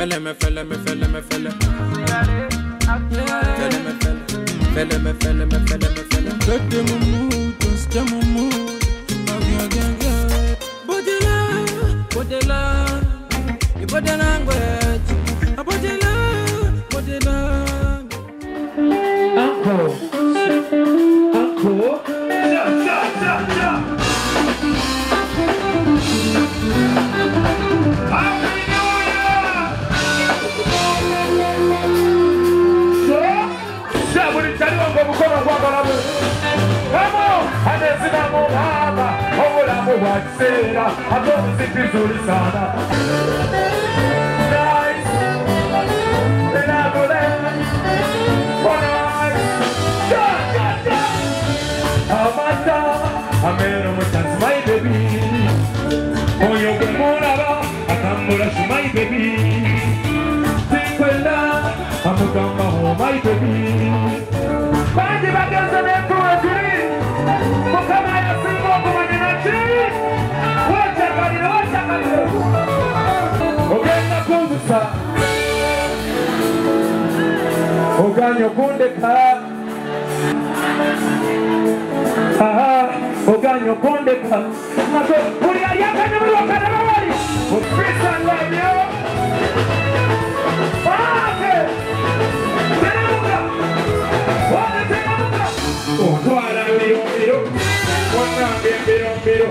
Felle me felle me felle me felle. Felle me felle. Felle me felle me felle me felle. Get them a mood, just them a mood. Again, again, again. Bodila, bodila. You body language. A bodila, bodila. Uncle. Uncle. Ja, ja, ja, ja. Anezina mu mama, obulamu bwa kiseera, ate ja. Amata, amero mutanzi, my baby. Oyo gwe mulaba, atambula ki my baby. Sikwenda, amugambaho my baby. Oganya okundeka. Aha, oganya okundeka. Nako buli ayaganya buli wakati bawali. Ofisa ndabyo. Ate. Teremuka. Wane teremuka. Otwala mbiro mbiro. Wanange mbiro mbiro.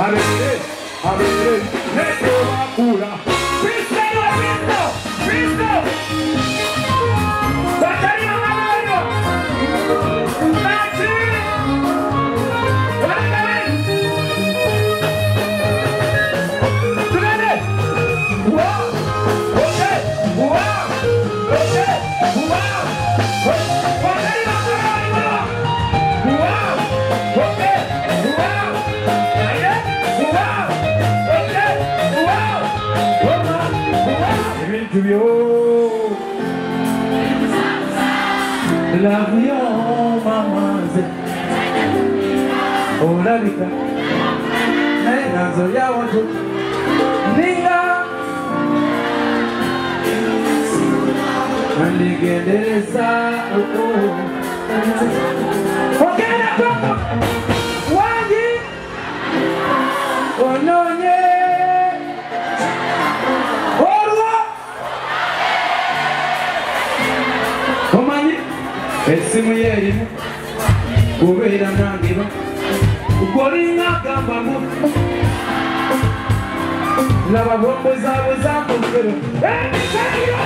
arreglé, arreglé, me la cura. Labyo mamaze olabika naye nanzo lyawantu ninga nandigendereza uko ogenda koko esimu ye erimu kubeera nangiba golinga agambamu laba bwombuzabuza mugero ayagala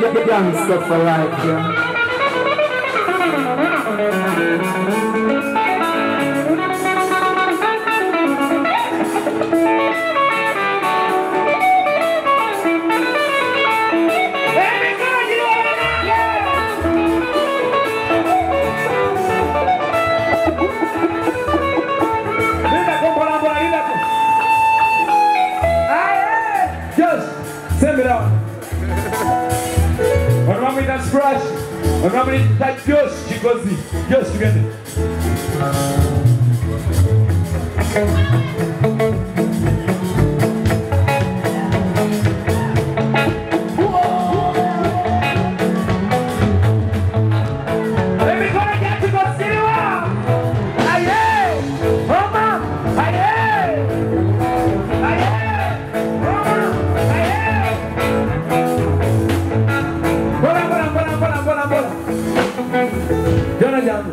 Young stuff for life, yeah. Dana jàmm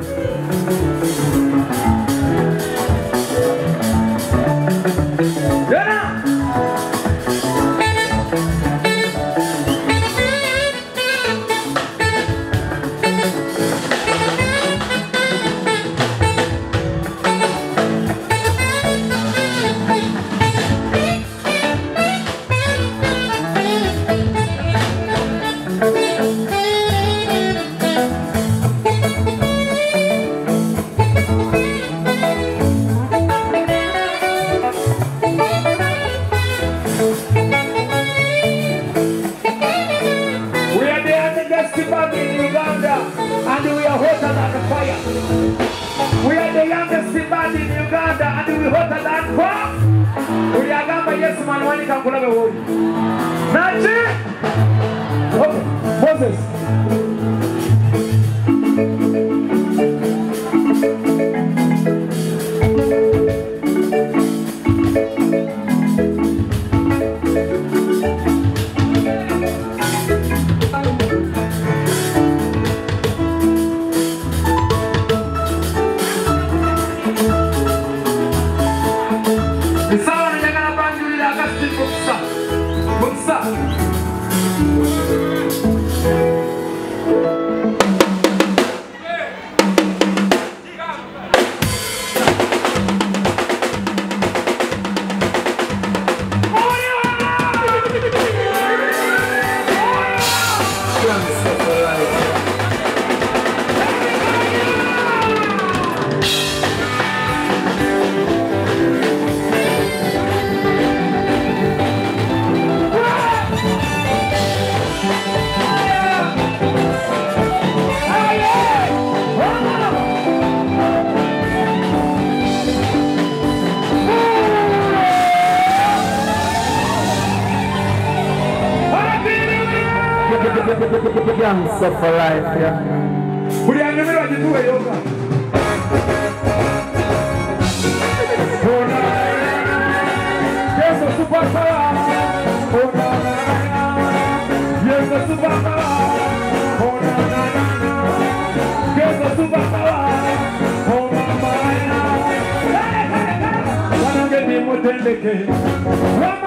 kandi wihoza datwa uri agamba yesu mwana wani kankurabe wowe naki moses For life, yeah. gituwe yoga yesu superpower yesu superpower yesu superpower wanange nimutendeke wama mu byamapenzi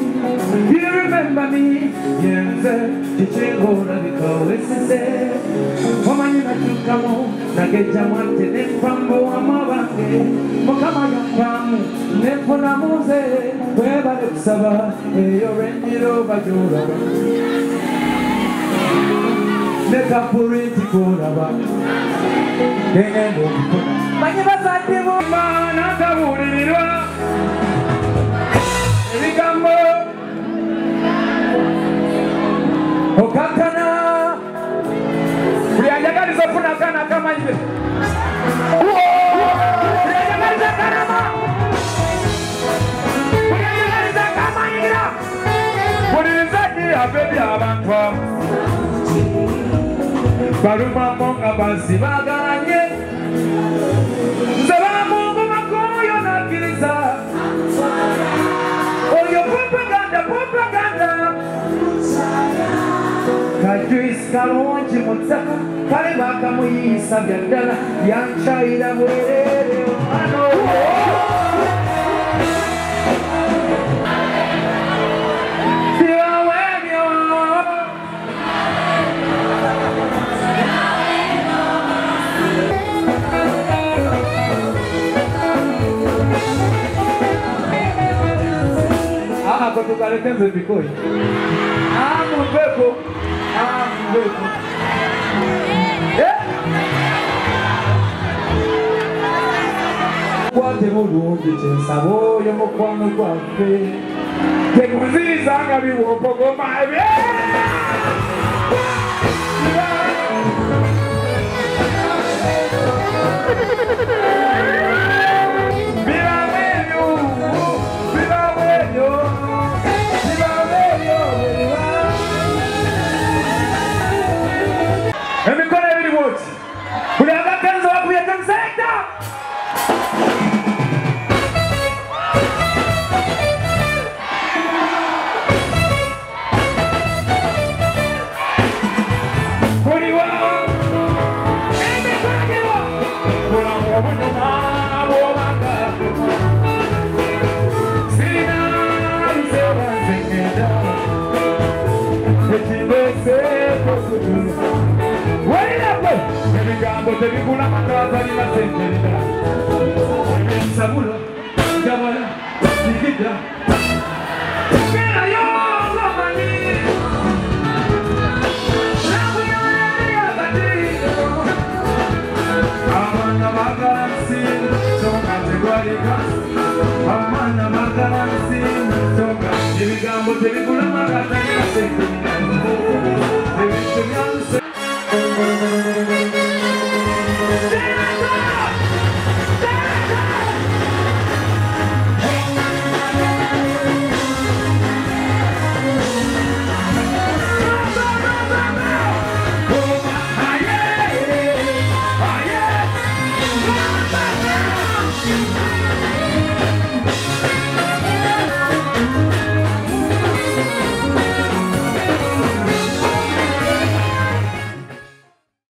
You remember me, yenze chichingora bikawesize omanyi nakyukamu nageja mwante nempambo amabange mukama yampamu nenfunamuze webale kusaba eyo lwenjiro bajulaba ne kapuliti kolaba kengenda okukola manyi bazadde bo maana gabuulirirwa ebigambo okakkana buli ajagaliza ofuna akaana akamanyire buli ajagaliza akanama buli ajagaliza akamanyira buli nzagi ave byabantu abo balumamu nga bazi bagalanye nze bamungu makoyo nakkiriza oyo propaganda propaganda Kayaköy'ü skalon chimotaka Kale baka muisa byandala Yanchaira bwerere Ano Ah, quando o cara tem bebê, corre. Ah, não bebo. Kwate mulungi kyensaba oyo mukwano gwaffe tekumuziyiza nga biwompogoma ebye ninguna mandada ni más enfermedad. Hoy ya